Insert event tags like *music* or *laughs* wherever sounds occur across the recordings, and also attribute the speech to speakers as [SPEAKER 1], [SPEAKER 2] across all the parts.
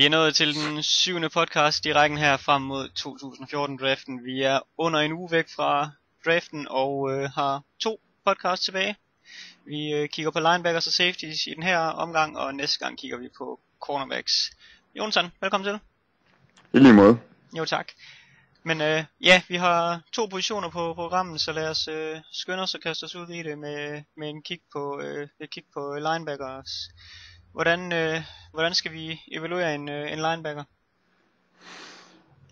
[SPEAKER 1] Vi er nået til den syvende podcast i rækken her frem mod 2014-draften. Vi er under en uge væk fra draften og øh, har to podcasts tilbage. Vi øh, kigger på linebackers og safeties i den her omgang, og næste gang kigger vi på cornerbacks. Jonathan, velkommen til.
[SPEAKER 2] I lige måde.
[SPEAKER 1] Jo tak. Men øh, ja, vi har to positioner på programmet, så lad os øh, skynde os og kaste os ud i det med, med en kig på, øh, et kig på linebackers. Hvordan, øh, hvordan skal vi evaluere en, øh, en linebacker?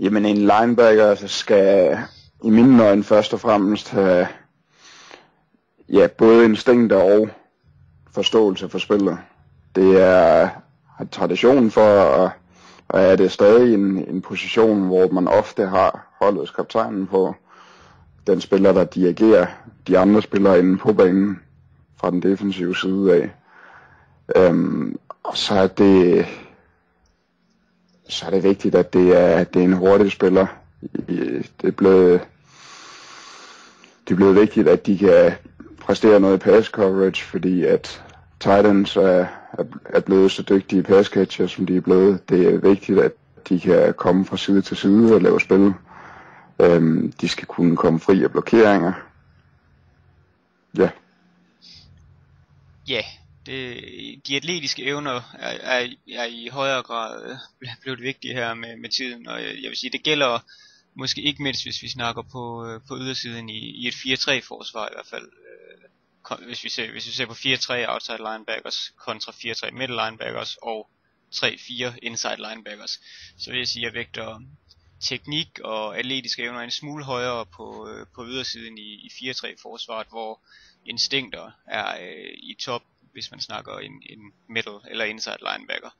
[SPEAKER 2] Jamen en linebacker skal i mine øjne først og fremmest have ja, både instinkt og forståelse for spillet. Det er tradition for at, at er det stadig en, en position, hvor man ofte har holdets kaptajnen på den spiller, der dirigerer de andre spillere inde på banen fra den defensive side af. Øhm, og så er det så er det vigtigt, at det er, at det er en hurtig spiller. Det er blevet, det er blevet vigtigt, at de kan præstere noget i pass coverage, fordi at Titans er, er blevet så dygtige pass catcher, som de er blevet. Det er vigtigt, at de kan komme fra side til side og lave spil. Øhm, de skal kunne komme fri af blokeringer. Ja.
[SPEAKER 1] Ja, det, de atletiske evner er, er, er i højere grad øh, *laughs* blevet vigtige her med, med tiden, og jeg, jeg vil sige, det gælder måske ikke mindst, hvis vi snakker på, øh, på ydersiden i, i et 4-3 forsvar i hvert fald. Hvis vi ser, hvis vi ser på 4-3 outside linebackers kontra 4-3 middle linebackers og 3-4 inside linebackers, så vil jeg sige, at jeg vægter teknik og atletiske evner en smule højere på, på ydersiden i, i 4-3 forsvaret, hvor instinkter er øh, i top hvis man snakker en, en middle eller inside linebacker.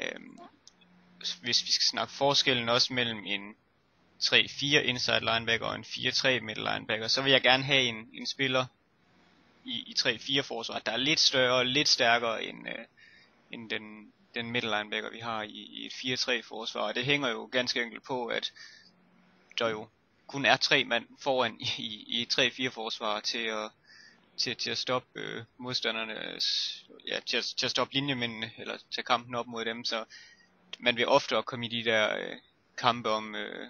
[SPEAKER 1] Øhm, hvis vi skal snakke forskellen også mellem en 3-4 inside linebacker og en 4-3 middle linebacker, så vil jeg gerne have en, en spiller i, i 3-4 forsvar, der er lidt større og lidt stærkere end, øh, end den, den middle linebacker, vi har i, i et 4-3 forsvar. Og det hænger jo ganske enkelt på, at der jo kun er tre mand foran i, i, 3-4 forsvar til at, til, til at stoppe øh, modstanderne, ja, til, at, til at stoppe linjemændene, eller tage kampen op mod dem, så man vil ofte komme i de der øh, kampe om, øh,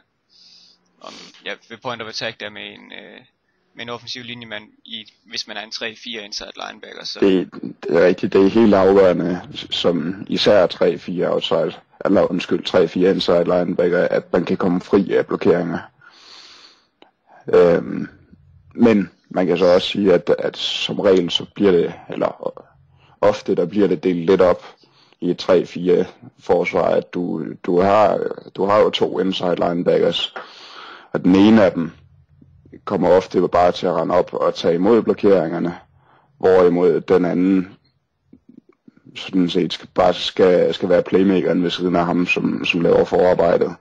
[SPEAKER 1] om ja, ved point of attack der med en, øh, med en offensiv linjemand, i, hvis man er en 3-4 inside linebacker. Så.
[SPEAKER 2] Det, det er rigtigt, det er helt afgørende, som især 3-4 outside, eller undskyld, 3-4 inside linebacker, at man kan komme fri af blokeringer. Øhm, men man kan så også sige, at, at som regel så bliver det, eller ofte der bliver det delt lidt op i et 3-4 forsvar, at du, du, har, du har jo to inside linebackers, og den ene af dem kommer ofte bare til at rende op og tage imod blokeringerne, hvorimod den anden sådan set skal, bare skal, skal være playmakeren ved siden af ham, som, som laver forarbejdet.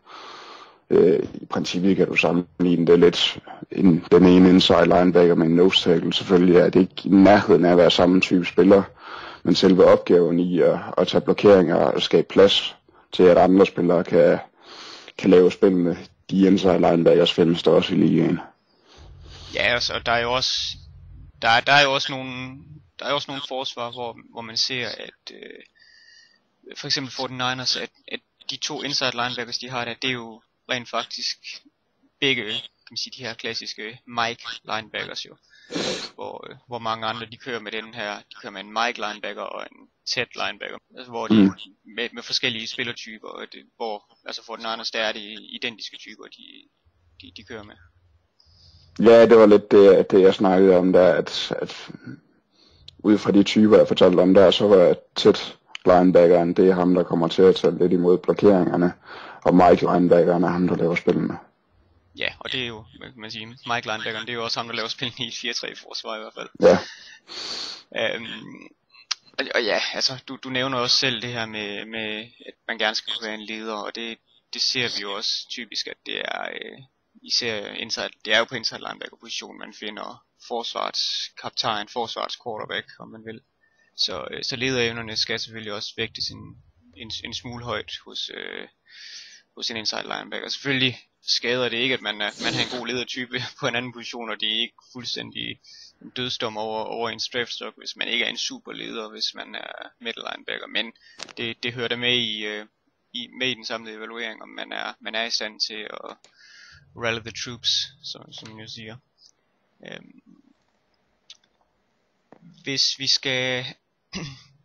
[SPEAKER 2] Øh, I princippet kan du sammenligne det lidt. En, den ene inside linebacker med en nose tackle. Selvfølgelig er det ikke i nærheden af at være samme type spiller. Men selve opgaven i at, at tage blokeringer og skabe plads til, at andre spillere kan, kan lave spillene, de inside linebackers findes der også i ligaen.
[SPEAKER 1] Ja, altså, der er jo også der er, der er jo også nogle der er også nogle forsvar, hvor, hvor man ser, at øh, for eksempel for den Niners, at, at de to inside linebackers, de har der, det er jo rent faktisk begge, kan man sige, de her klassiske Mike linebackers jo. Hvor, øh, hvor mange andre, de kører med den her, de kører med en Mike linebacker og en Ted linebacker, altså hvor de mm. med, med forskellige spillertyper, og det, hvor, altså for den andre, der er det identiske typer, de, de, de kører med.
[SPEAKER 2] Ja, det var lidt det, det jeg snakkede om der, at, at ud fra de typer, jeg fortalte om der, så var tæt linebackeren, det er ham, der kommer til at tage lidt imod blokeringerne og Mike linebackeren er ham, der laver spillene.
[SPEAKER 1] Ja, og det er jo, kan man sige, Mike linebackeren, det er jo også ham, der laver spillene i et 4-3 forsvar i hvert fald.
[SPEAKER 2] Ja.
[SPEAKER 1] Øhm, og, og ja, altså, du, du nævner også selv det her med, med, at man gerne skal kunne være en leder, og det, det ser vi jo også typisk, at det er, øh, især inside, det er jo på inside linebacker position, man finder forsvarets kaptajn, forsvarets quarterback, om man vil. Så, øh, så lederevnerne skal selvfølgelig også vægtes en, en, en smule højt hos, øh, hos en inside linebacker. Selvfølgelig skader det ikke, at man, øh, man har en god ledertype *laughs* på en anden position, og det er ikke fuldstændig en dødsdom over, over en draftstock, hvis man ikke er en super leder, hvis man er middle linebacker. Men det, det hører der med i, øh, i, med i den samlede evaluering, om man er, man er i stand til at rally the troops, som, som man jo siger. Øhm, hvis vi skal... *clears throat*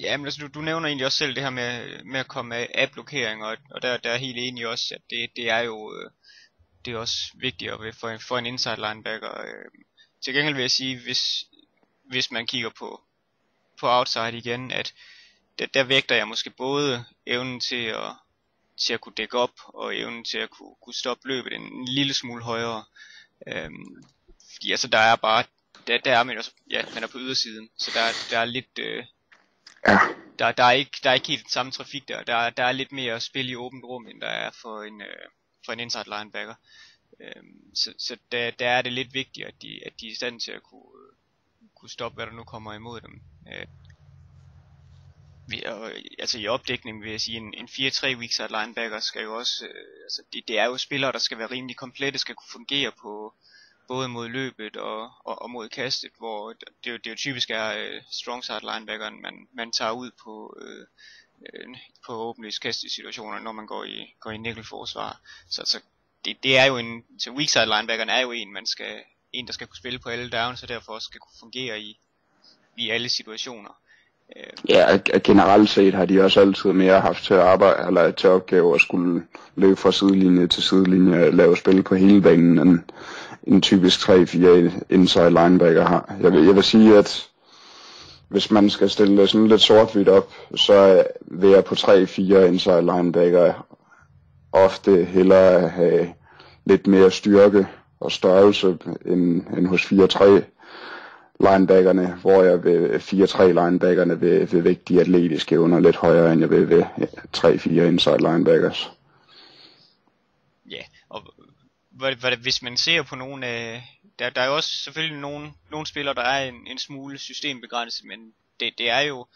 [SPEAKER 1] ja, men altså, du, du nævner egentlig også selv det her med, med at komme af, af blokering, og, og der, der er helt enig også, at det, det er jo øh, det er også vigtigt vigtigere for, for en inside linebacker. Øh. Til gengæld vil jeg sige, hvis, hvis man kigger på, på outside igen, at der, der vægter jeg måske både evnen til at, til at kunne dække op, og evnen til at kunne, kunne stoppe løbet en, en lille smule højere. Øhm, fordi altså der er bare, der, der er man også, ja, man er på ydersiden, så der, der er lidt, øh,
[SPEAKER 2] Ja,
[SPEAKER 1] der, der, er ikke, der er ikke helt den samme trafik der. Der, der er lidt mere spil i åbent rum, end der er for en, øh, for en inside linebacker. Øhm, så så der, der er det lidt vigtigt, at de, at de er i stand til at kunne, kunne stoppe, hvad der nu kommer imod dem. Øh, vi, og, altså i opdækning vil jeg sige, en, en 4-3 weak side linebacker skal jo også, øh, altså det, det er jo spillere, der skal være rimelig komplette, skal kunne fungere på, både mod løbet og, og, og mod kastet, hvor det, det, jo, det jo typisk er øh, strong side linebackeren, man, man tager ud på, øh, øh på åbenlyst kastet situationer, når man går i, går i nickel-forsvar. Så, så det, det er jo en, så weak side linebackeren er jo en, man skal, en der skal kunne spille på alle downs, og derfor skal kunne fungere i, i alle situationer.
[SPEAKER 2] Ja, generelt set har de også altid mere haft til at arbejde, eller til opgave at skulle løbe fra sidelinje til sidelinje, lave spil på hele banen, end en typisk 3-4 inside linebacker har. Jeg vil, jeg vil sige, at hvis man skal stille det sådan lidt sort op, så vil jeg på 3-4 inside linebacker ofte hellere have lidt mere styrke og størrelse end, end hos 4-3 linebackerne, hvor jeg ved 4-3 linebackerne vil, vil vægte de atletiske under lidt højere, end jeg vil ved 3-4 inside linebackers.
[SPEAKER 1] Ja, og hvad, hvis man ser på nogle af... Øh, der, der er jo også selvfølgelig nogle, nogle spillere, der er en, en smule systembegrænset, men det, det er jo...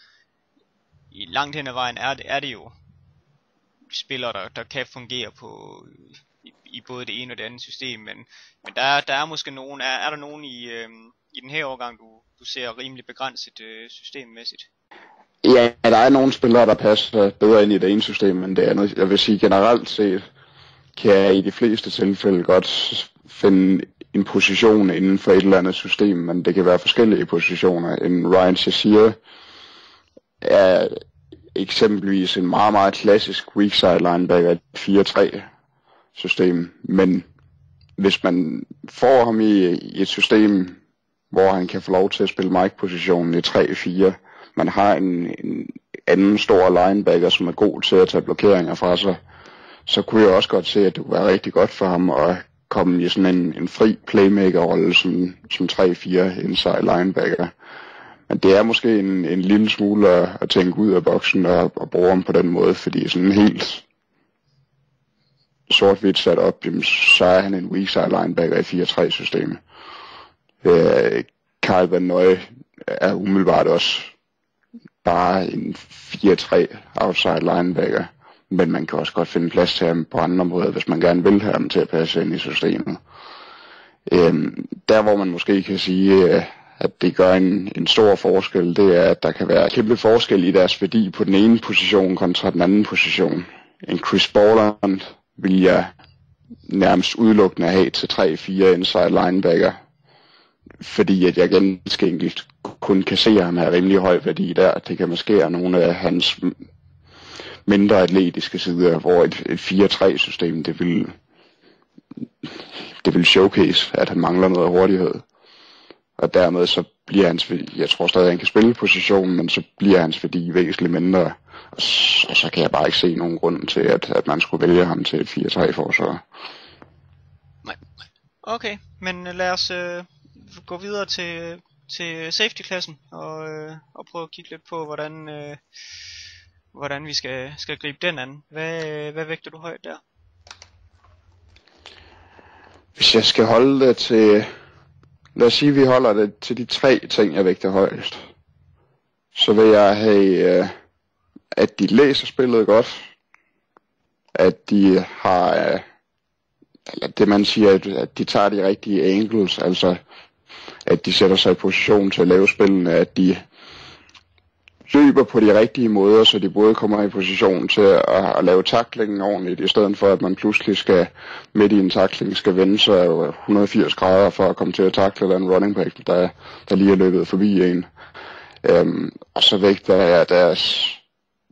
[SPEAKER 1] I langt hen ad vejen er det, er det jo spillere, der, der kan fungere på i, i både det ene og det andet system, men, men der, der er måske nogen, er, er der nogen i, øh, i den her årgang, du, du ser rimelig begrænset øh, systemmæssigt?
[SPEAKER 2] Ja, der er nogle spillere, der passer bedre ind i det ene system end det andet. Jeg vil sige generelt set, kan jeg i de fleste tilfælde godt finde en position inden for et eller andet system, men det kan være forskellige positioner. En Ryan Shazier er eksempelvis en meget, meget klassisk weak side linebacker i 4-3 system, men hvis man får ham i, i et system, hvor han kan få lov til at spille Mike-positionen i 3-4, man har en, en anden stor linebacker, som er god til at tage blokeringer fra sig, så kunne jeg også godt se, at det kunne være rigtig godt for ham at komme i sådan en, en fri playmaker-rolle som, som 3-4 inside linebacker. Men det er måske en, en lille smule at, at tænke ud af boksen og, og bruge ham på den måde, fordi sådan helt sort-hvidt sat op, jamen, så er han en weak side linebacker i 4-3 systemet. Øh, Carl Van Nøje er umiddelbart også bare en 4-3 outside linebacker men man kan også godt finde plads til ham på andre måder, hvis man gerne vil have ham til at passe ind i systemet. Øhm, der hvor man måske kan sige, øh, at det gør en, en stor forskel, det er, at der kan være kæmpe forskel i deres værdi på den ene position kontra den anden position. En Chris Borland vil jeg nærmest udelukkende have til 3-4 inside linebacker, fordi at jeg ganske enkelt kun kan se, at han har rimelig høj værdi der. Det kan måske være nogle af hans mindre atletiske sider, hvor et, et 4-3 system, det vil, det vil showcase, at han mangler noget hurtighed. Og dermed så bliver hans, jeg tror stadig, at han kan spille positionen, men så bliver hans værdi væsentligt mindre. Og så, og så kan jeg bare ikke se nogen grund til, at, at man skulle vælge ham til et 4-3 forsvar.
[SPEAKER 1] Nej. Okay, men lad os øh, gå videre til, til safety-klassen og, øh, og prøve at kigge lidt på, hvordan, øh, hvordan vi skal, skal gribe den an. Hvad, øh, hvad vægter du højt der?
[SPEAKER 2] Hvis jeg skal holde det til... Lad os sige, at vi holder det til de tre ting, jeg vægter højst. Så vil jeg have, øh, at de læser spillet godt. At de har... Øh, eller det man siger, at de tager de rigtige angles, altså at de sætter sig i position til at lave spillene, at de løber på de rigtige måder, så de både kommer i position til at, at lave taklingen ordentligt, i stedet for at man pludselig skal midt i en takling skal vende sig 180 grader for at komme til at takle den running back, der, der lige er løbet forbi en. Øhm, og så vægter jeg deres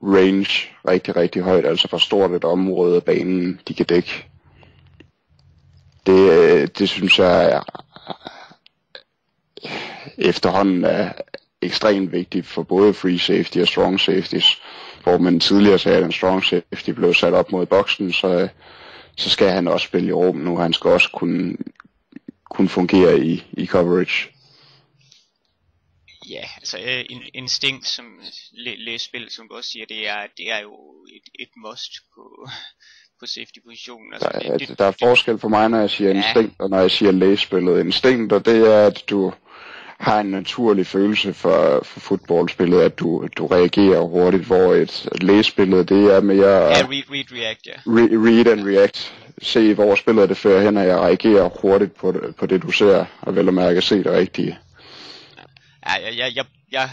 [SPEAKER 2] range rigtig, rigtig højt, altså for stort et område af banen, de kan dække. Det, øh, det synes jeg er, efterhånden er ekstremt vigtigt for både free safety og strong safeties. Hvor man tidligere sagde, at en strong safety blev sat op mod boksen, så, så skal han også spille i rum nu. Han skal også kunne, kunne fungere i, i coverage.
[SPEAKER 1] Ja, altså øh, en instinkt, som læsespil, som du også siger, det er, det er jo et, et must på, på safety-positionen. Altså,
[SPEAKER 2] der,
[SPEAKER 1] det,
[SPEAKER 2] det, der er forskel for mig, når jeg siger ja. instinkt, og når jeg siger læsespillet. Instinkt, og det er, at du har en naturlig følelse for, for fodboldspillet, at du, du reagerer hurtigt, hvor et læsespillet, det er mere...
[SPEAKER 1] Ja, read, read, react, ja.
[SPEAKER 2] Re, read and react. Se, hvor spillet det fører hen, og jeg reagerer hurtigt på på det du ser, og vel at mærke se det rigtige.
[SPEAKER 1] Ja, jeg, jeg, jeg, jeg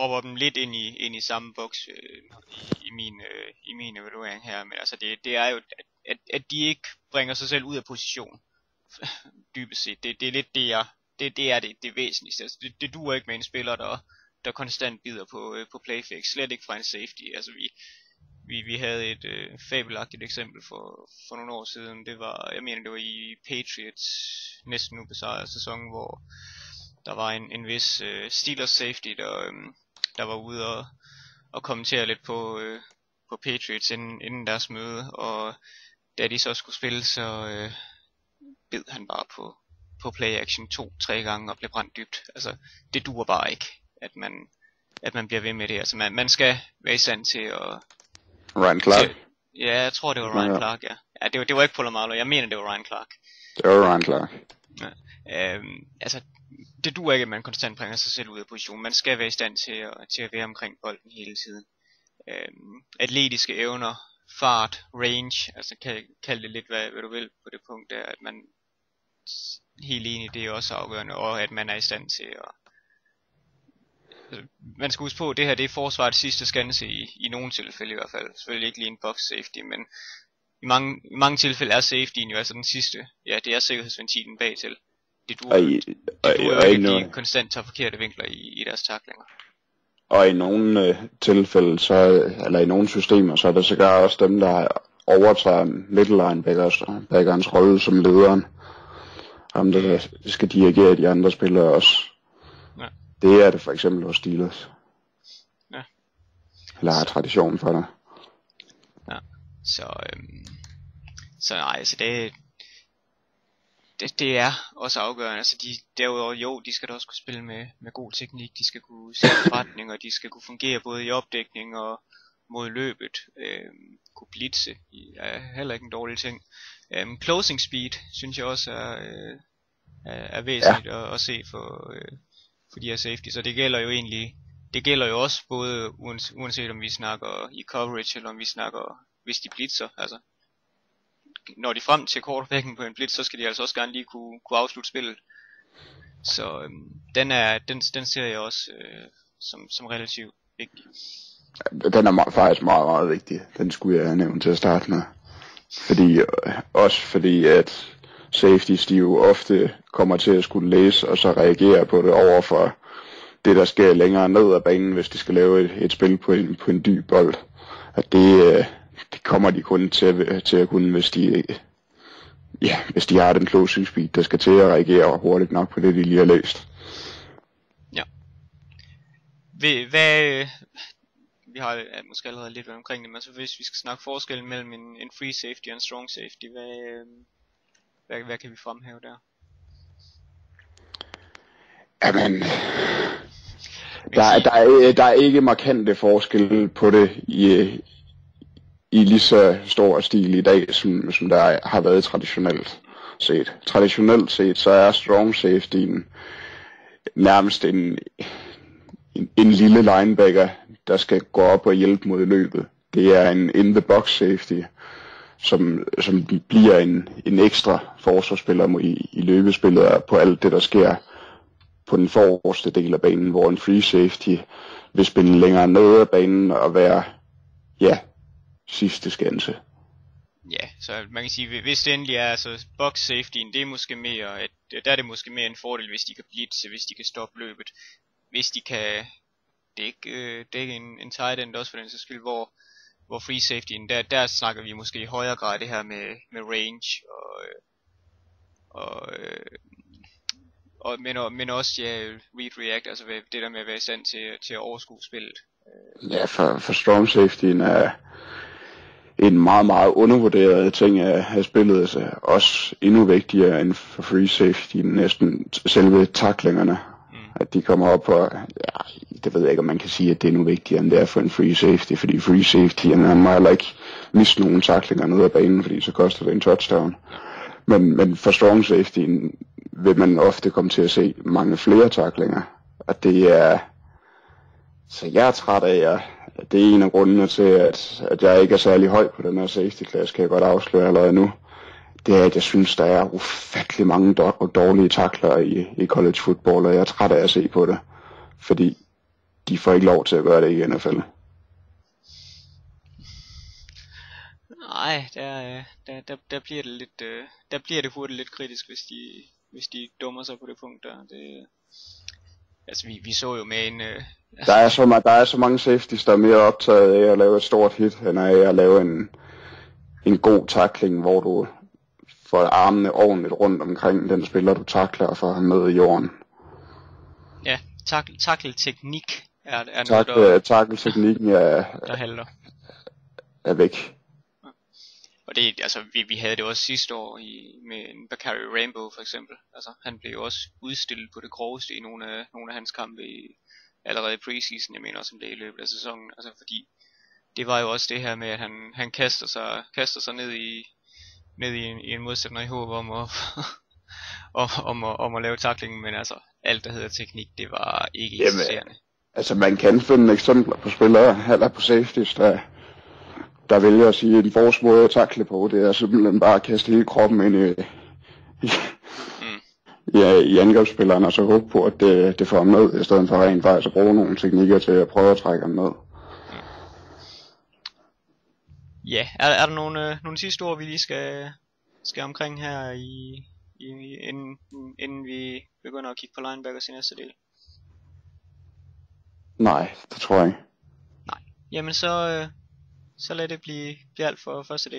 [SPEAKER 1] propper dem lidt ind i, ind i samme boks øh, i, i, min, øh, i min evaluering her, men altså det, det er jo, at, at de ikke bringer sig selv ud af position, *laughs* dybest set. Det, det er lidt det, jeg det, det er det, det væsentligste. Altså, det, det duer ikke med en spiller, der, der konstant bider på, øh, på playfake. Slet ikke fra en safety. Altså, vi, vi, vi havde et øh, fabelagtigt eksempel for, for nogle år siden. Det var, jeg mener, det var i Patriots næsten ubesejrede sæson, hvor der var en, en vis øh, Steelers safety, der, øh, der var ude og, og kommentere lidt på, øh, på Patriots inden, inden deres møde, og da de så skulle spille, så øh, bed han bare på, på play action to-tre gange og bliver brændt dybt. Altså, det duer bare ikke, at man, at man bliver ved med det. Altså, man, man skal være i stand til at...
[SPEAKER 2] Ryan Clark? Til,
[SPEAKER 1] ja, jeg tror, det var Ryan ja. Clark, ja. Ja, det var, det var ikke Polamalu, jeg mener, det var Ryan Clark.
[SPEAKER 2] Det var Ryan Clark.
[SPEAKER 1] Ja, øhm, altså, det duer ikke, at man konstant bringer sig selv ud af position. Man skal være i stand til at, til at være omkring bolden hele tiden. Øhm, atletiske evner, fart, range, altså kan kald det lidt, hvad, hvad du vil på det punkt, er, at man helt enig, det er også afgørende, og at man er i stand til at... Altså, man skal huske på, at det her det er forsvarets sidste skanse i, i nogle tilfælde i hvert fald. Selvfølgelig ikke lige en box safety, men i mange, i mange tilfælde er safetyen jo altså den sidste. Ja, det er sikkerhedsventilen bagtil. Det duer, det duer jo ikke, at de konstant tager forkerte vinkler i, i deres taklinger.
[SPEAKER 2] Og i nogle øh, tilfælde, så, eller i nogle systemer, så er der sågar også dem, der overtager middle linebackerens rolle som lederen. Ham, der skal dirigere de andre spillere også. Ja. Det er det for eksempel hos Steelers. Ja. Eller har tradition for det.
[SPEAKER 1] Ja, så, øhm, så nej, altså det, det, det er også afgørende. Altså de, derudover, jo, de skal da også kunne spille med, med god teknik, de skal kunne se retning, og de skal kunne fungere både i opdækning og mod løbet. Øhm, kunne blitse er heller ikke en dårlig ting. Um, closing speed synes jeg også er, øh, er væsentligt ja. at, at se for, øh, for de her safety. Så det gælder jo egentlig, det gælder jo også både uanset, uanset om vi snakker i coverage eller om vi snakker hvis de blitzer. Altså, når de frem til quarterbacken på en blitz, så skal de altså også gerne lige kunne, kunne afslutte spillet. Så øhm, den, er, den, den ser jeg også øh, som, som relativt vigtig.
[SPEAKER 2] Den er meget, faktisk meget, meget vigtig. Den skulle jeg have nævnt til at starte med. Fordi, øh, også fordi, at safeties, de jo ofte kommer til at skulle læse og så reagere på det over for det, der sker længere ned ad banen, hvis de skal lave et, et spil på en, på en dyb bold. At det, øh, det kommer de kun til, til at kunne, hvis de, ja, hvis de har den closing speed, der skal til at reagere hurtigt nok på det, de lige har læst.
[SPEAKER 1] Ja. Hvad, vi har måske allerede lidt været omkring det, men så hvis vi skal snakke forskellen mellem en, en free safety og en strong safety, hvad, hvad, hvad kan vi fremhæve der?
[SPEAKER 2] Jamen, der, der, er, der er ikke markante forskelle på det i, i lige så stor stil i dag, som, som der har været traditionelt set. Traditionelt set, så er strong safetyen nærmest en, en, en lille linebacker, der skal gå op og hjælpe mod løbet. Det er en in-the-box safety, som, som bliver en, en ekstra forsvarsspiller i, i løbespillet på alt det, der sker på den forreste del af banen, hvor en free safety vil spille længere ned af banen og være, ja, sidste skanse.
[SPEAKER 1] Ja, så man kan sige, hvis det endelig er, altså box safetyen, det er måske mere, at, der er det måske mere en fordel, hvis de kan blitse, hvis de kan stoppe løbet, hvis de kan dække, øh, dække en, en tight end også for den så skyld, hvor, hvor free safetyen, der, der snakker vi måske i højere grad det her med, med range, og, øh, og, øh, og men, men også ja, read react, altså det der med at være i stand til, til at overskue spillet.
[SPEAKER 2] Ja, for, for strong safetyen er, en meget, meget undervurderet ting af, af spillet, altså også endnu vigtigere end for free safety, næsten selve taklingerne. Mm. At de kommer op og, ja, det ved jeg ikke, om man kan sige, at det er nu vigtigere end det er for en free safety, fordi free safety, han må heller ikke miste nogle taklinger ned ad banen, fordi så koster det en touchdown. Men, men for strong safety vil man ofte komme til at se mange flere taklinger, og det er, så jeg er træt af, at det er en af grundene til, at, at jeg ikke er særlig høj på den her safety class, kan jeg godt afsløre allerede nu. Det er, at jeg synes, der er ufattelig mange dårlige takler i, i college football, og jeg er træt af at se på det. Fordi de får ikke lov til at gøre det i NFL.
[SPEAKER 1] Nej, der, der, der, der bliver det lidt, øh, der bliver det hurtigt lidt kritisk, hvis de, hvis de dummer sig på det punkt der. Det, altså vi, vi så jo med en... Øh,
[SPEAKER 2] Øh, der, er så, der er så mange safeties, der er mere optaget af at lave et stort hit, end af at lave en, en god takling, hvor du får armene ordentligt rundt omkring den spiller, du takler, og får ham ned i jorden.
[SPEAKER 1] Ja, tak, takkelteknik er, er
[SPEAKER 2] tak, noget, der... Takkelteknikken er,
[SPEAKER 1] der halter.
[SPEAKER 2] er væk.
[SPEAKER 1] Og det, altså, vi, vi havde det også sidste år i, med en Bakary Rainbow for eksempel. Altså, han blev også udstillet på det groveste i nogle af, nogle af hans kampe i, allerede i preseason, jeg mener også, han blev i løbet af sæsonen. Altså, fordi det var jo også det her med, at han, han kaster, sig, kaster sig ned i, ned i en, i en modstander i håb om at, *laughs* om, om, at, om at lave taklingen, men altså, alt der hedder teknik, det var ikke eksisterende.
[SPEAKER 2] Altså, man kan finde eksempler på spillere, eller på safeties, der der vælger at sige, at en vores måde at takle på, det er simpelthen bare at kaste hele kroppen ind i, i. ja, i angrebsspilleren, og så håbe på, at det, det får ham ned, i stedet for rent faktisk at bruge nogle teknikker til at prøve at trække ham ned.
[SPEAKER 1] Ja, er, er der nogle, øh, nogle sidste ord, vi lige skal, skal omkring her, i, i, inden, inden vi begynder at kigge på linebackers i næste del?
[SPEAKER 2] Nej, det tror jeg ikke.
[SPEAKER 1] Nej. Jamen så, øh, så lad det blive, blive alt for første del.